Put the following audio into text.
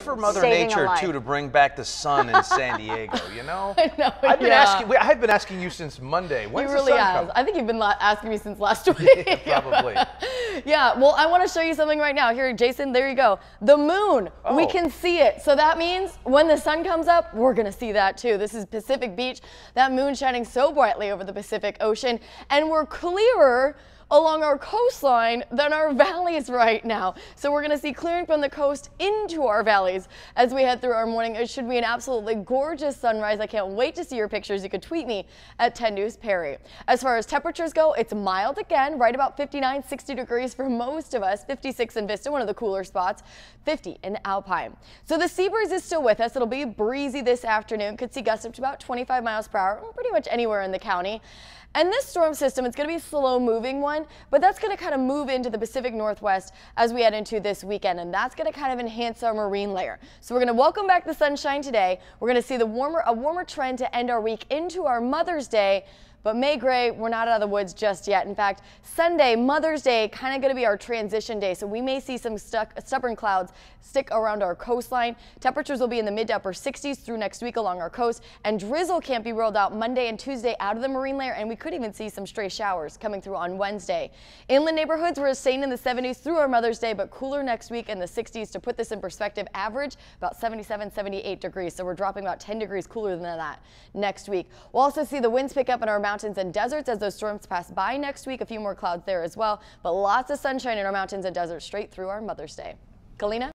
for Mother saving Nature too to bring back the sun in San Diego. You know, I know, I've been yeah. asking. I've been asking you since Monday. When's You the really sun have. come? I think you've been asking me since last week. Probably. yeah, well, I want to show you something right now. Here, Jason, there you go. The moon. We Oh. can see it. So that means when the sun comes up, we're going to see that too. This is Pacific Beach. That moon shining so brightly over the Pacific Ocean. And we're clearer along our coastline than our valleys right now. So we're going to see clearing from the coast into our valleys as we head through our morning. It should be an absolutely gorgeous sunrise. I can't wait to see your pictures. You could tweet me at 10 News Parry. As far as temperatures go, it's mild again, right about 59, 60 degrees for most of us, 56 in Vista, one of the cooler spots, 50 in Alpine. So the sea breeze is still with us. It'll be breezy this afternoon. Could see gusts up to about 25 miles per hour, pretty much anywhere in the county. And this storm system, it's going to be a slow moving one, but that's going to kind of move into the Pacific Northwest as we head into this weekend. And that's going to kind of enhance our marine layer. So we're going to welcome back the sunshine today. We're going to see the warmer, a warmer trend to end our week into our Mother's Day. But May Gray, we're not out of the woods just yet. In fact, Sunday, Mother's Day, kind of going to be our transition day. So we may see some stuck, stubborn clouds stick around our coastline. Temperatures will be in the mid to upper 60s through next week along our coast. And drizzle can't be rolled out Monday and Tuesday out of the marine layer. And we could even see some stray showers coming through on Wednesday. Inland neighborhoods were staying in the 70s through our Mother's Day, but cooler next week in the 60s. To put this in perspective, average about 77, 78 degrees. So we're dropping about 10 degrees cooler than that next week. We'll also see the winds pick up in our mountains and deserts as those storms pass by next week. A few more clouds there as well, but lots of sunshine in our mountains and deserts straight through our Mother's Day. Kalina?